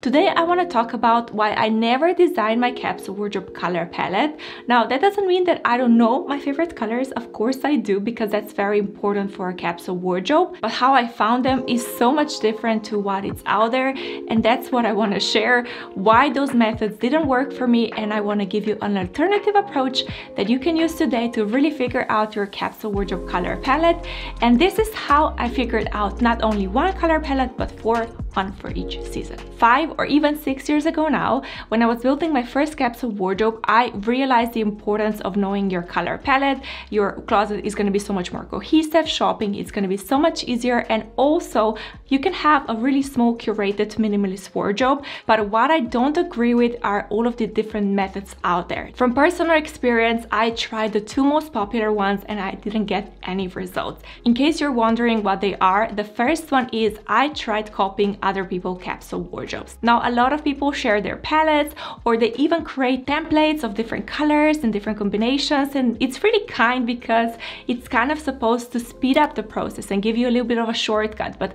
Today I want to talk about why I never designed my capsule wardrobe color palette. Now that doesn't mean that I don't know my favorite colors, of course I do because that's very important for a capsule wardrobe, but how I found them is so much different to what is out there and that's what I want to share, why those methods didn't work for me and I want to give you an alternative approach that you can use today to really figure out your capsule wardrobe color palette. And this is how I figured out not only one color palette but four for each season. Five or even six years ago now, when I was building my first capsule wardrobe, I realized the importance of knowing your color palette. Your closet is going to be so much more cohesive, shopping is going to be so much easier, and also you can have a really small curated minimalist wardrobe. But what I don't agree with are all of the different methods out there. From personal experience, I tried the two most popular ones and I didn't get any results. In case you're wondering what they are, the first one is I tried copying other people capsule wardrobes. Now, a lot of people share their palettes or they even create templates of different colors and different combinations. And it's really kind because it's kind of supposed to speed up the process and give you a little bit of a shortcut. But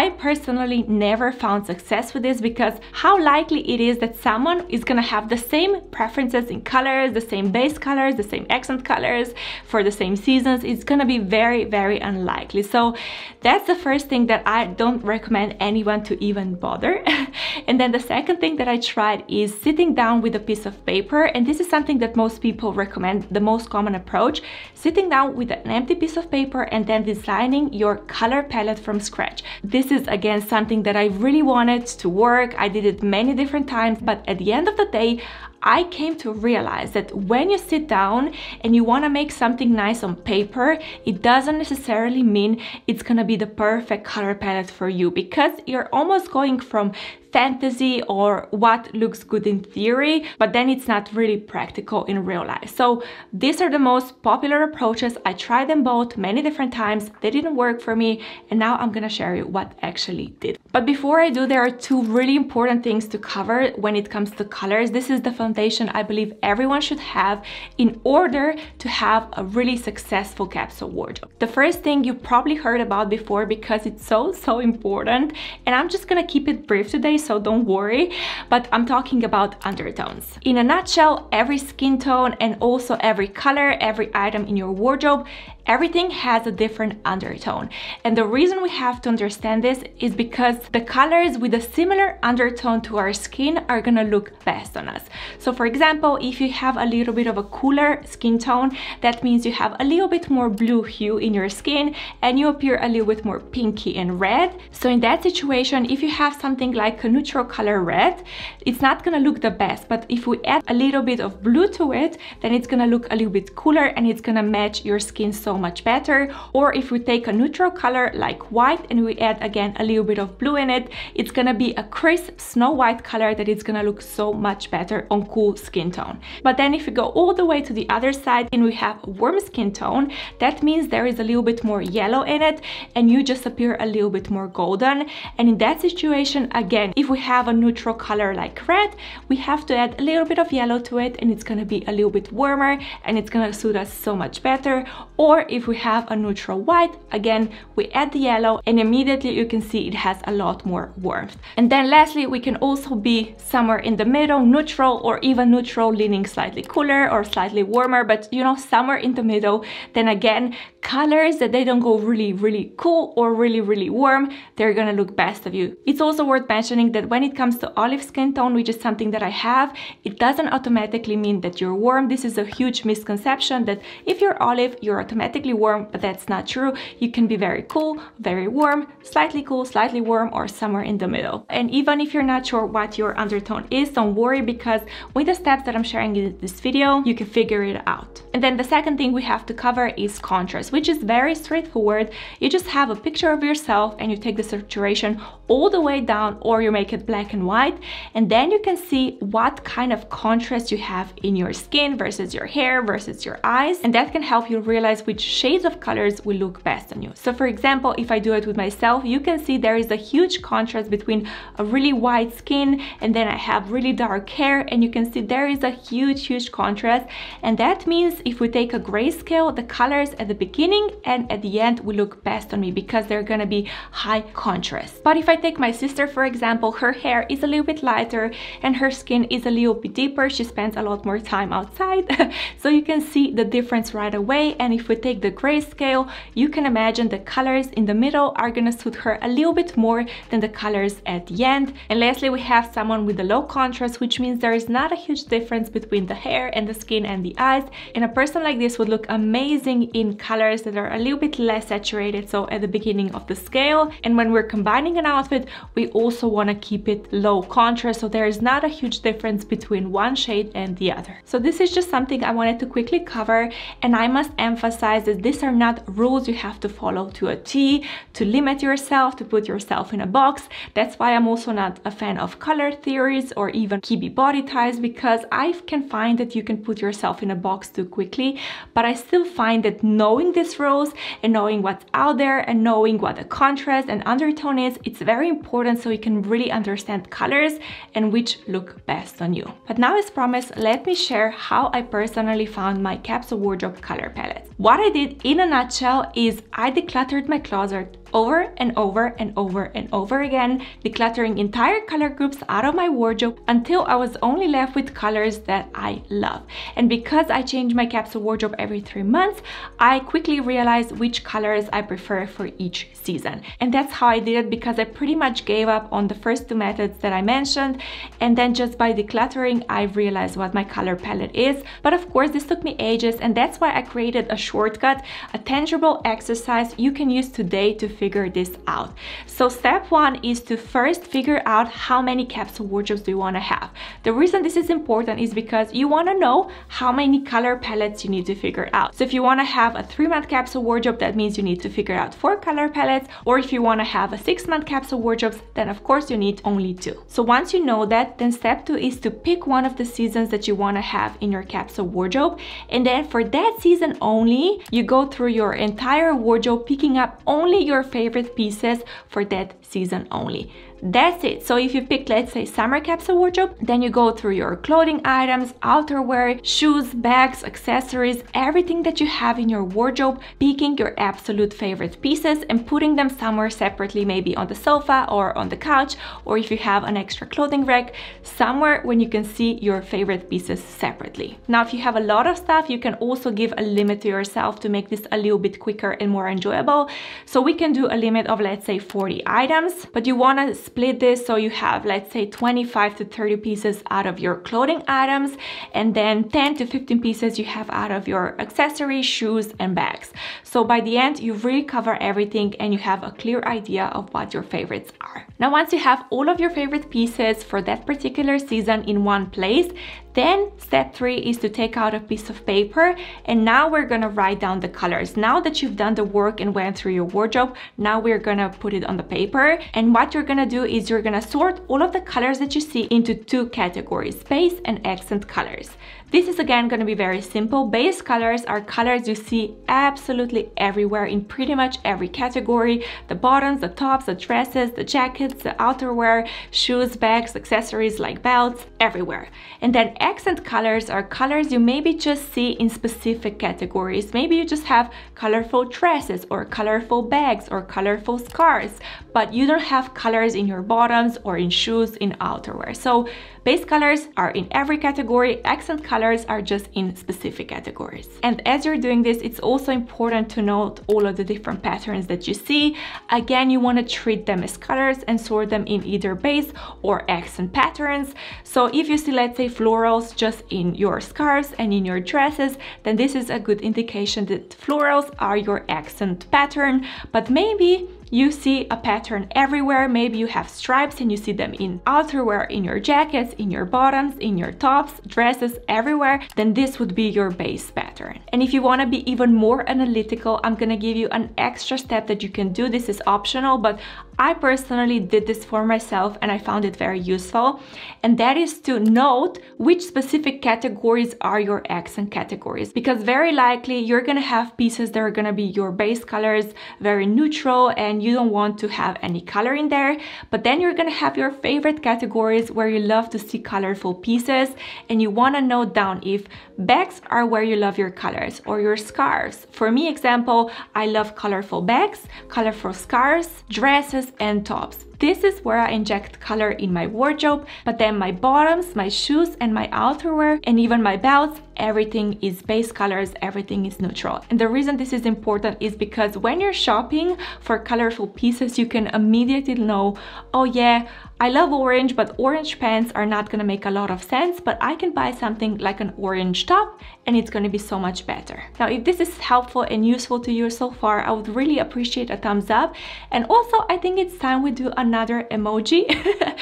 I personally never found success with this because how likely it is that someone is gonna have the same preferences in colors, the same base colors, the same accent colors for the same seasons, it's gonna be very, very unlikely. So that's the first thing that I don't recommend anyone to to even bother. and then the second thing that I tried is sitting down with a piece of paper. And this is something that most people recommend, the most common approach, sitting down with an empty piece of paper and then designing your color palette from scratch. This is again something that I really wanted to work. I did it many different times, but at the end of the day, I came to realize that when you sit down and you want to make something nice on paper, it doesn't necessarily mean it's going to be the perfect color palette for you because you're almost going from fantasy or what looks good in theory, but then it's not really practical in real life. So these are the most popular approaches. I tried them both many different times. They didn't work for me. And now I'm gonna share you what actually did. But before I do, there are two really important things to cover when it comes to colors. This is the foundation I believe everyone should have in order to have a really successful capsule wardrobe. The first thing you probably heard about before because it's so, so important. And I'm just gonna keep it brief today so don't worry, but I'm talking about undertones. In a nutshell, every skin tone and also every color, every item in your wardrobe everything has a different undertone. And the reason we have to understand this is because the colors with a similar undertone to our skin are gonna look best on us. So for example, if you have a little bit of a cooler skin tone, that means you have a little bit more blue hue in your skin and you appear a little bit more pinky and red. So in that situation, if you have something like a neutral color red, it's not gonna look the best. But if we add a little bit of blue to it, then it's gonna look a little bit cooler and it's gonna match your skin so much better. Or if we take a neutral color like white and we add again a little bit of blue in it, it's gonna be a crisp snow white color that is gonna look so much better on cool skin tone. But then if we go all the way to the other side and we have warm skin tone, that means there is a little bit more yellow in it and you just appear a little bit more golden. And in that situation, again, if we have a neutral color like red, we have to add a little bit of yellow to it and it's gonna be a little bit warmer and it's gonna suit us so much better. Or if we have a neutral white, again, we add the yellow and immediately you can see it has a lot more warmth. And then lastly, we can also be somewhere in the middle, neutral or even neutral leaning slightly cooler or slightly warmer, but you know, somewhere in the middle. Then again, colors that they don't go really, really cool or really, really warm, they're gonna look best of you. It's also worth mentioning that when it comes to olive skin tone, which is something that I have, it doesn't automatically mean that you're warm. This is a huge misconception that if you're olive, you're automatically warm, but that's not true. You can be very cool, very warm, slightly cool, slightly warm, or somewhere in the middle. And even if you're not sure what your undertone is, don't worry because with the steps that I'm sharing in this video, you can figure it out. And then the second thing we have to cover is contrast which is very straightforward. You just have a picture of yourself and you take the saturation all the way down or you make it black and white and then you can see what kind of contrast you have in your skin versus your hair versus your eyes and that can help you realize which shades of colors will look best on you. So for example, if I do it with myself, you can see there is a huge contrast between a really white skin and then I have really dark hair and you can see there is a huge, huge contrast and that means if we take a grayscale, the colors at the beginning beginning and at the end will look best on me because they're gonna be high contrast. But if I take my sister for example, her hair is a little bit lighter and her skin is a little bit deeper. She spends a lot more time outside. so you can see the difference right away. And if we take the grayscale, you can imagine the colors in the middle are gonna suit her a little bit more than the colors at the end. And lastly, we have someone with a low contrast, which means there is not a huge difference between the hair and the skin and the eyes. And a person like this would look amazing in that are a little bit less saturated, so at the beginning of the scale. And when we're combining an outfit, we also wanna keep it low contrast, so there is not a huge difference between one shade and the other. So this is just something I wanted to quickly cover, and I must emphasize that these are not rules you have to follow to a T, to limit yourself, to put yourself in a box. That's why I'm also not a fan of color theories or even Kibbe body types because I can find that you can put yourself in a box too quickly. But I still find that knowing rules and knowing what's out there and knowing what the contrast and undertone is, it's very important so you can really understand colors and which look best on you. But now as promised, let me share how I personally found my capsule wardrobe color palette. What I did in a nutshell is I decluttered my closet over and over and over and over again, decluttering entire color groups out of my wardrobe until I was only left with colors that I love. And because I change my capsule wardrobe every three months, I quickly realized which colors I prefer for each season. And that's how I did it because I pretty much gave up on the first two methods that I mentioned. And then just by decluttering, I realized what my color palette is. But of course, this took me ages and that's why I created a shortcut, a tangible exercise you can use today to figure this out. So step one is to first figure out how many capsule wardrobes do you want to have. The reason this is important is because you want to know how many color palettes you need to figure out. So if you want to have a three month capsule wardrobe, that means you need to figure out four color palettes. Or if you want to have a six month capsule wardrobe, then of course you need only two. So once you know that, then step two is to pick one of the seasons that you want to have in your capsule wardrobe. And then for that season only, you go through your entire wardrobe, picking up only your favorite pieces for that season only. That's it. So if you pick, let's say, summer capsule wardrobe, then you go through your clothing items, outerwear, shoes, bags, accessories, everything that you have in your wardrobe, picking your absolute favorite pieces and putting them somewhere separately, maybe on the sofa or on the couch, or if you have an extra clothing rack, somewhere when you can see your favorite pieces separately. Now, if you have a lot of stuff, you can also give a limit to yourself to make this a little bit quicker and more enjoyable. So we can do a limit of, let's say, 40 items, but you want to split this so you have, let's say, 25 to 30 pieces out of your clothing items and then 10 to 15 pieces you have out of your accessories, shoes, and bags. So by the end, you really cover everything and you have a clear idea of what your favorites are. Now, once you have all of your favorite pieces for that particular season in one place, then step three is to take out a piece of paper and now we're gonna write down the colors. Now that you've done the work and went through your wardrobe, now we're gonna put it on the paper. And what you're gonna do is you're gonna sort all of the colors that you see into two categories, base and accent colors. This is again going to be very simple. Base colors are colors you see absolutely everywhere in pretty much every category. The bottoms, the tops, the dresses, the jackets, the outerwear, shoes, bags, accessories like belts, everywhere. And then accent colors are colors you maybe just see in specific categories. Maybe you just have colorful dresses or colorful bags or colorful scarves, but you don't have colors in your bottoms or in shoes in outerwear. So Base colors are in every category, accent colors are just in specific categories. And as you're doing this, it's also important to note all of the different patterns that you see. Again, you want to treat them as colors and sort them in either base or accent patterns. So if you see, let's say, florals just in your scarves and in your dresses, then this is a good indication that florals are your accent pattern, but maybe you see a pattern everywhere. Maybe you have stripes and you see them in outerwear, in your jackets, in your bottoms, in your tops, dresses, everywhere, then this would be your base pattern. And if you wanna be even more analytical, I'm gonna give you an extra step that you can do. This is optional, but I personally did this for myself and I found it very useful. And that is to note which specific categories are your accent categories. Because very likely you're gonna have pieces that are gonna be your base colors, very neutral, and you don't want to have any color in there. But then you're gonna have your favorite categories where you love to see colorful pieces and you wanna note down if bags are where you love your colors or your scarves. For me, example, I love colorful bags, colorful scarves, dresses, and tops. This is where I inject color in my wardrobe, but then my bottoms, my shoes, and my outerwear, and even my belts, everything is base colors, everything is neutral. And the reason this is important is because when you're shopping for colorful pieces, you can immediately know, oh yeah, I love orange, but orange pants are not gonna make a lot of sense, but I can buy something like an orange top and it's gonna be so much better. Now, if this is helpful and useful to you so far, I would really appreciate a thumbs up. And also, I think it's time we do another emoji.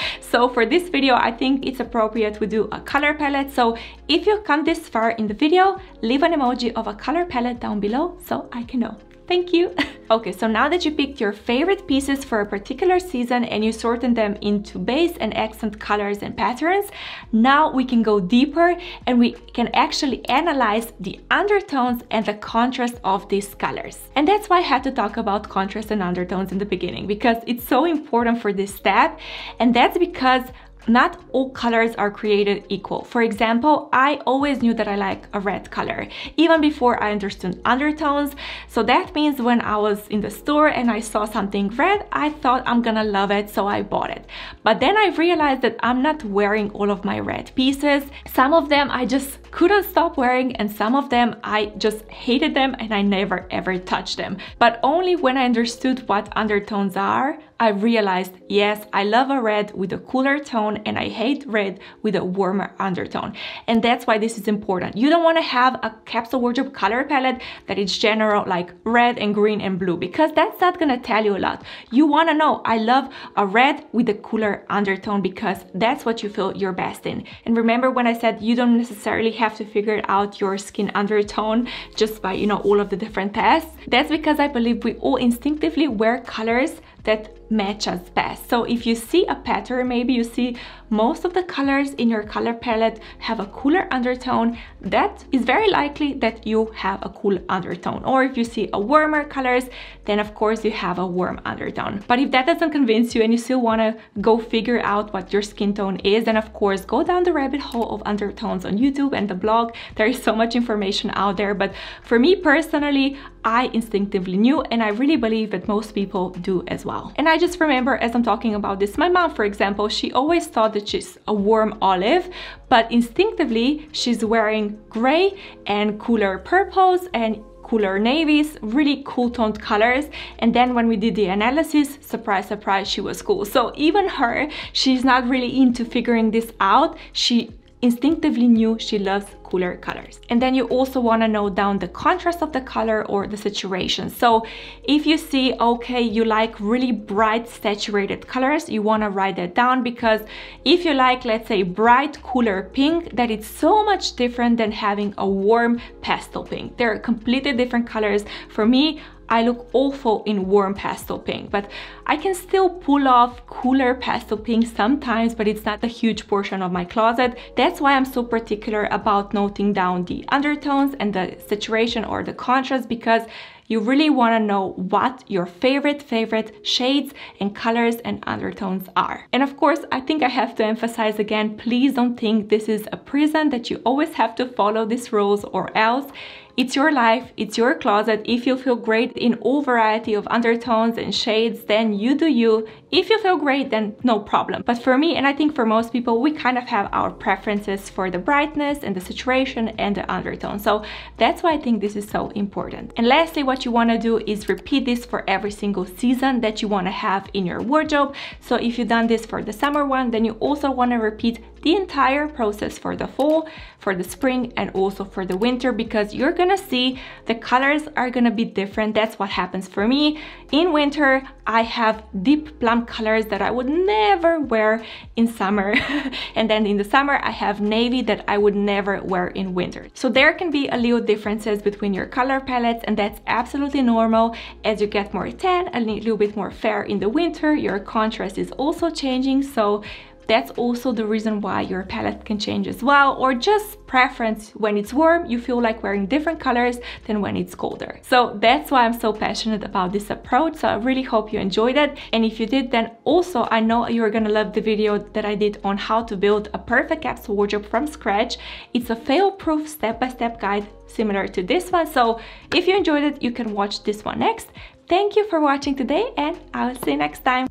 so for this video, I think it's appropriate we do a color palette. So if you come this far in the video, leave an emoji of a color palette down below so I can know. Thank you. okay, so now that you picked your favorite pieces for a particular season and you sorted them into base and accent colors and patterns, now we can go deeper and we can actually analyze the undertones and the contrast of these colors. And that's why I had to talk about contrast and undertones in the beginning because it's so important for this step. And that's because not all colors are created equal. For example, I always knew that I like a red color, even before I understood undertones. So that means when I was in the store and I saw something red, I thought I'm gonna love it, so I bought it. But then I realized that I'm not wearing all of my red pieces. Some of them I just couldn't stop wearing and some of them I just hated them and I never ever touched them. But only when I understood what undertones are, I realized, yes, I love a red with a cooler tone and I hate red with a warmer undertone. And that's why this is important. You don't want to have a capsule wardrobe color palette that is general like red and green and blue because that's not to tell you a lot. You want to know, I love a red with a cooler undertone because that's what you feel your best in. And remember when I said you don't necessarily have to figure out your skin undertone just by, you know, all of the different tests. That's because I believe we all instinctively wear colors that match us best. So if you see a pattern, maybe you see most of the colors in your color palette have a cooler undertone, that is very likely that you have a cool undertone. Or if you see a warmer colors, then of course you have a warm undertone. But if that doesn't convince you and you still wanna go figure out what your skin tone is, then of course go down the rabbit hole of undertones on YouTube and the blog. There is so much information out there. But for me personally, I instinctively knew and I really believe that most people do as well. And I just remember as I'm talking about this, my mom, for example, she always thought that she's a warm olive, but instinctively she's wearing gray and cooler purples and cooler navies, really cool toned colors. And then when we did the analysis, surprise, surprise, she was cool. So even her, she's not really into figuring this out. She instinctively knew she loves cooler colors. And then you also want to note down the contrast of the color or the saturation. So if you see, okay, you like really bright saturated colors, you want to write that down because if you like, let's say bright, cooler pink, that is so much different than having a warm pastel pink. They're completely different colors. For me, I look awful in warm pastel pink, but I can still pull off cooler pastel pink sometimes, but it's not a huge portion of my closet. That's why I'm so particular about noting down the undertones and the saturation or the contrast because you really want to know what your favorite favorite shades and colors and undertones are. And of course, I think I have to emphasize again, please don't think this is a prison that you always have to follow these rules or else it's your life, it's your closet. If you feel great in all variety of undertones and shades, then you do you. If you feel great, then no problem. But for me, and I think for most people, we kind of have our preferences for the brightness and the saturation and the undertone. So that's why I think this is so important. And lastly, what you wanna do is repeat this for every single season that you wanna have in your wardrobe. So if you've done this for the summer one, then you also wanna repeat the entire process for the fall, for the spring, and also for the winter because you're gonna see the colors are gonna be different. That's what happens for me. In winter, I have deep plum colors that I would never wear in summer. and then in the summer, I have navy that I would never wear in winter. So there can be a little differences between your color palettes and that's absolutely normal. As you get more tan, a little bit more fair in the winter, your contrast is also changing. So that's also the reason why your palette can change as well or just preference. When it's warm you feel like wearing different colors than when it's colder. So that's why i'm so passionate about this approach. So i really hope you enjoyed it. And if you did then also i know you're gonna love the video that i did on how to build a perfect capsule wardrobe from scratch. It's a fail-proof step-by-step guide similar to this one. So if you enjoyed it you can watch this one next. Thank you for watching today and i will see you next time